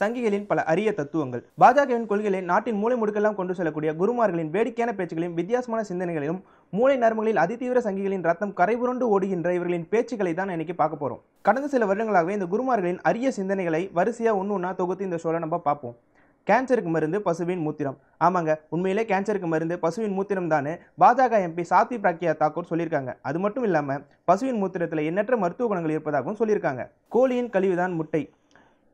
சங்கிகளின் பல அரிய தத்துவங்கள். பாஜகவின் கொள்கைகளை நாட்டின் மூளை முடுக்கெல்லாம் கொண்டு செல்லக்கூடிய குருமார்களின் வேடிக்கையான பேச்சுகளையும் வித்தியாசமான சிந்தனைகளையும் மூளை நரம்புகளில் அதிதீவிர சங்கிகளின் ரத்தம் கரைபுரண்டு ஓடுகின்ற இவர்களின் பேச்சுக்களை தான் இன்னைக்கு பார்க்க போறோம். கடந்த சில வருடங்களாகவே இந்த குருமார்களின் அரிய சிந்தனைகளை வரிசையா ஒன்று ஒன்றா தொகுத்து இந்த ஷோல நம்ம பார்ப்போம். கேன்சருக்கு மருந்து பசுவின் மூத்திரம். ஆமாங்க உண்மையிலே கேன்சருக்கு மருந்து பசுவின் மூத்திரம் தானே பாஜக எம்பி சாத்வி பிராக்யா தாக்கூர் சொல்லியிருக்காங்க. அது மட்டும் இல்லாமல் பசுவின் மூத்திரத்தில் எண்ணற்ற மருத்துவ குணங்கள் இருப்பதாகவும் சொல்லியிருக்காங்க. கோழியின் கழிவுதான் முட்டை.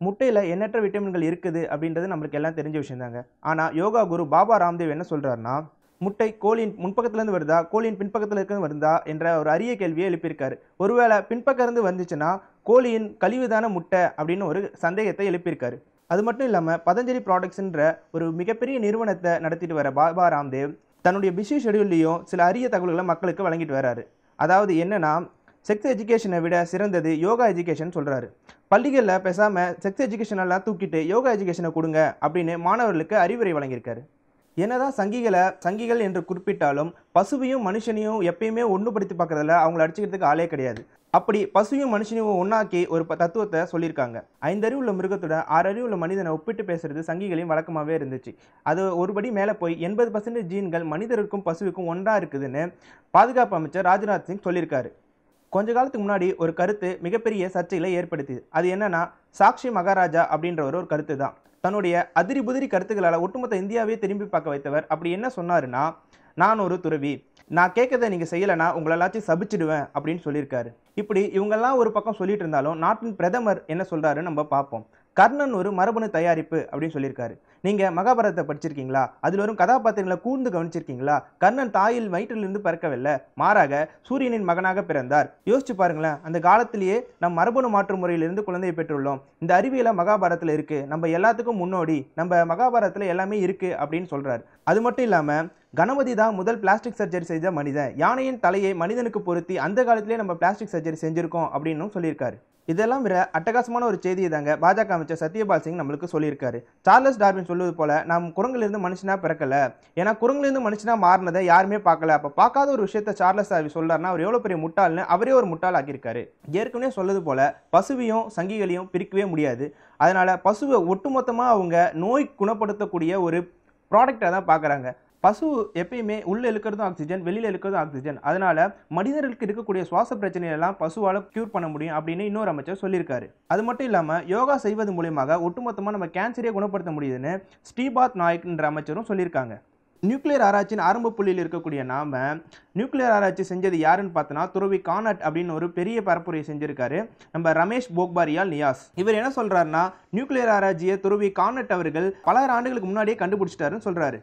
முட்டையில் எண்ணற்ற விட்டமின்கள் இருக்குது அப்படின்றது நம்மளுக்கு எல்லாம் தெரிஞ்ச விஷயம் தாங்க ஆனால் யோகா குரு பாபா ராம்தேவ் என்ன சொல்கிறாருன்னா முட்டை கோழியின் முன்பக்கத்துலேருந்து வருதா கோழியின் பின்பக்கத்தில் இருந்து வருதா என்ற ஒரு அரிய கேள்வியை எழுப்பியிருக்காரு. ஒருவேளை பின்பக்கம் இருந்து வந்துச்சுன்னா கோழியின் கழிவுதான முட்டை அப்படின்னு ஒரு சந்தேகத்தை எழுப்பியிருக்காரு. அது மட்டும் இல்லாமல் பதஞ்சலி ப்ராடக்ட்ஸ்ன்ற ஒரு மிகப்பெரிய நிறுவனத்தை நடத்திட்டு வர பாபா ராம்தேவ் தன்னுடைய பிஸி ஷெடியூல்லையும் சில அரிய தகவல்களை மக்களுக்கு வழங்கிட்டு வராரு. அதாவது என்னென்னா செக்ஸ் எஜுகேஷனை விட சிறந்தது யோகா எஜுகேஷன் சொல்கிறாரு பள்ளிகளில் பேசாமல் செக்ஸ் எஜுகேஷனெல்லாம் தூக்கிட்டு யோகா எஜுகேஷனை கொடுங்க அப்படின்னு மாணவர்களுக்கு அறிவுரை வழங்கியிருக்காரு. என்னதான் சங்கிகளை சங்கிகள் என்று குறிப்பிட்டாலும் பசுவையும் மனுஷனையும் எப்பயுமே ஒன்றுபடுத்தி பார்க்குறதுல அவங்கள அடிச்சுக்கிறதுக்கு ஆளே கிடையாது. அப்படி பசுவையும் மனுஷனையும் ஒன்றாக்கி ஒரு தத்துவத்தை சொல்லியிருக்காங்க. ஐந்தறிவு உள்ள மிருகத்தோட ஆறறிவு உள்ள மனிதனை ஒப்பிட்டு பேசுறது சங்கிகளையும் வழக்கமாகவே இருந்துச்சு. அது ஒருபடி மேலே போய் எண்பது பர்சன்டேஜ் ஜீன்கள் மனிதருக்கும் பசுவுக்கும் ஒன்றா இருக்குதுன்னு பாதுகாப்பு அமைச்சர் ராஜ்நாத் சிங் சொல்லியிருக்காரு. கொஞ்ச காலத்துக்கு முன்னாடி ஒரு கருத்து மிகப்பெரிய சர்ச்சைகளை ஏற்படுத்தியது. அது என்னன்னா சாக்ஷி மகாராஜா அப்படின்றவர் ஒரு கருத்து தான். தன்னுடைய அதிரி புதிரி கருத்துக்களால் ஒட்டுமொத்த இந்தியாவே திரும்பி பார்க்க வைத்தவர். அப்படி என்ன சொன்னாருன்னா நான் ஒரு துறவி. நான் கேட்கறதை நீங்கள் செய்யலைன்னா உங்களெல்லாச்சும் சபிச்சிடுவேன் அப்படின்னு சொல்லியிருக்காரு. இப்படி இவங்கெல்லாம் ஒரு பக்கம் சொல்லிட்டு இருந்தாலும் நாட்டின் பிரதமர் என்ன சொல்கிறாருன்னு நம்ம பார்ப்போம். கர்ணன் ஒரு மரபணு தயாரிப்பு அப்படின்னு சொல்லியிருக்காரு. நீங்கள் மகாபாரதத்தை படிச்சிருக்கீங்களா? அதில் வரும் கதாபாத்திரங்களை கூர்ந்து கவனிச்சிருக்கீங்களா? கர்ணன் தாயில் வயிற்றிலிருந்து பிறக்கவில்லை. மாறாக சூரியனின் மகனாக பிறந்தார். யோசிச்சு பாருங்களேன் அந்த காலத்திலேயே நம் மரபணு மாற்று முறையிலிருந்து குழந்தையை பெற்றுள்ளோம். இந்த அறிவியல மகாபாரத்தில் இருக்குது நம்ம எல்லாத்துக்கும் முன்னோடி. நம்ம மகாபாரதத்தில் எல்லாமே இருக்குது அப்படின்னு சொல்கிறார் அது மட்டும் இல்லாமல் கணபதி தான் முதல் பிளாஸ்டிக் சர்ஜரி செய்த மனிதன். யானையின் தலையை மனிதனுக்கு பொருத்தி அந்த காலத்திலே நம்ம பிளாஸ்டிக் சர்ஜரி செஞ்சுருக்கோம் அப்படின்னு சொல்லியிருக்காரு. இதெல்லாம் விட அட்டகாசமான ஒரு செய்தியை தாங்க பாஜக அமைச்சர் சத்யபால் சிங் நம்மளுக்கு சொல்லியிருக்காரு. சார்லஸ் டார்வின் சொல்வது போல நாம் குரங்கிலிருந்து மனுஷனா பிறக்கல. ஏன்னா குரங்கிலிருந்து மனுஷனா மாறினதை யாருமே பார்க்கல. அப்போ பார்க்காத ஒரு விஷயத்த சார்லஸ் டார்வி சொல்றாருன்னா அவர் எவ்வளோ பெரிய முட்டாள்னு அவரே ஒரு முட்டாள் ஆக்கியிருக்காரு. ஏற்கனவே சொல்லது போல பசுவையும் சங்கிகளையும் பிரிக்கவே முடியாது. அதனால பசுவை ஒட்டுமொத்தமாக அவங்க நோய் குணப்படுத்தக்கூடிய ஒரு ப்ராடக்டாக தான் பார்க்குறாங்க. பசு எப்பயுமே உள்ளே இழுக்கிறதும் ஆக்சிஜன் வெளியில் இழுக்கிறதும் ஆக்சிஜன் அதனால மனிதர்களுக்கு இருக்கக்கூடிய சுவாச பிரச்சனையெல்லாம் பசுவால் க்யூர் பண்ண முடியும் அப்படின்னு இன்னொரு அமைச்சர் சொல்லியிருக்காரு. அது மட்டும் இல்லாமல் யோகா செய்வது மூலியமாக ஒட்டுமொத்தமாக நம்ம கேன்சரையே குணப்படுத்த முடியுதுன்னு ஸ்ரீபாத் நாயக்ன்ற அமைச்சரும் சொல்லியிருக்காங்க. நியூக்ளியர் ஆராய்ச்சியின் ஆரம்ப புள்ளியில் இருக்கக்கூடிய நாம நியூக்ளியர் ஆராய்ச்சி செஞ்சது யாருன்னு பார்த்தோன்னா துறவி கானட் அப்படின்னு ஒரு பெரிய பரப்புரையை செஞ்சிருக்காரு. நம்ம ரமேஷ் போக்பாரியால் நியாஸ். இவர் என்ன சொல்றாருன்னா நியூக்ளியர் ஆராய்ச்சியை துறவி கானட் அவர்கள் பல ஆண்டுகளுக்கு முன்னாடியே கண்டுபிடிச்சிட்டாருன்னு சொல்றாரு.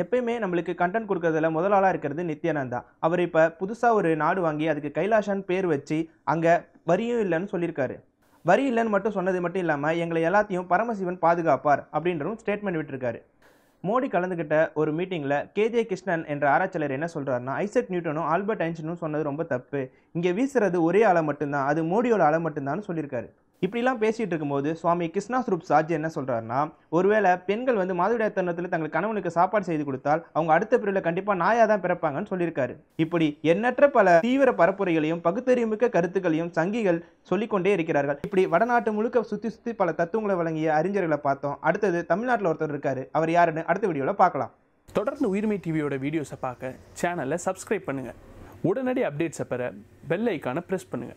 எப்பயுமே நம்மளுக்கு கண்டென்ட் கொடுக்கறதுல முதல் ஆளாக இருக்கிறது நித்யானந்தா அவர் இப்போ புதுசாக ஒரு நாடு வாங்கி அதுக்கு கைலாஷான்னு பேர் வச்சு அங்கே வரியும் இல்லைன்னு சொல்லியிருக்காரு. வரி இல்லைன்னு மட்டும் சொன்னது மட்டும் இல்லாமல் எங்களை எல்லாத்தையும் பரமசிவன் பாதுகாப்பார் அப்படின்றதும் ஸ்டேட்மெண்ட் விட்டுருக்காரு. மோடி கலந்துக்கிட்ட ஒரு மீட்டிங்கில் கேஜே கிருஷ்ணன் என்ற ஆராய்ச்சியாளர் என்ன சொல்கிறாருன்னா ஐசக் நியூட்டனும் ஆல்பர்ட் ஐன்ஸ்டனும் சொன்னது ரொம்ப தப்பு. இங்கே வீசுறது ஒரே அலை மட்டும்தான் அது மோடியோட அலை மட்டும்தான்னு சொல்லியிருக்காரு. இப்படிலாம் பேசிகிட்டு இருக்கும்போது சுவாமி கிருஷ்ணா ஸ்வரூப் சாஜி என்ன சொல்கிறாருன்னா ஒருவேளை பெண்கள் வந்து மாதவிடாய் தருணத்தில் தங்கள் கணவனுக்கு சாப்பாடு செய்து கொடுத்தால் அவங்க அடுத்த பிரிவில் கண்டிப்பாக நாயாக தான் பிறப்பாங்கன்னு சொல்லியிருக்காரு. இப்படி எண்ணற்ற பல தீவிர பரப்புரைகளையும் பகுத்தறிவுமிக்க கருத்துக்களையும் சங்கிகள் சொல்லிக்கொண்டே இருக்கிறார்கள். இப்படி வடநாட்டு முழுக்க சுற்றி சுற்றி பல தத்துவங்களை வழங்கிய அறிஞர்களை பார்த்தோம். அடுத்தது தமிழ்நாட்டில் ஒருத்தர் இருக்காரு. அவர் யாருன்னு அடுத்த வீடியோவில் பார்க்கலாம். தொடர்ந்து உயிர்மை டிவியோட வீடியோஸை பார்க்க சேனலை சப்ஸ்கிரைப் பண்ணுங்கள் உடனடி அப்டேட்ஸை பெற பெல் ஐக்கானை ப்ரெஸ் பண்ணுங்கள்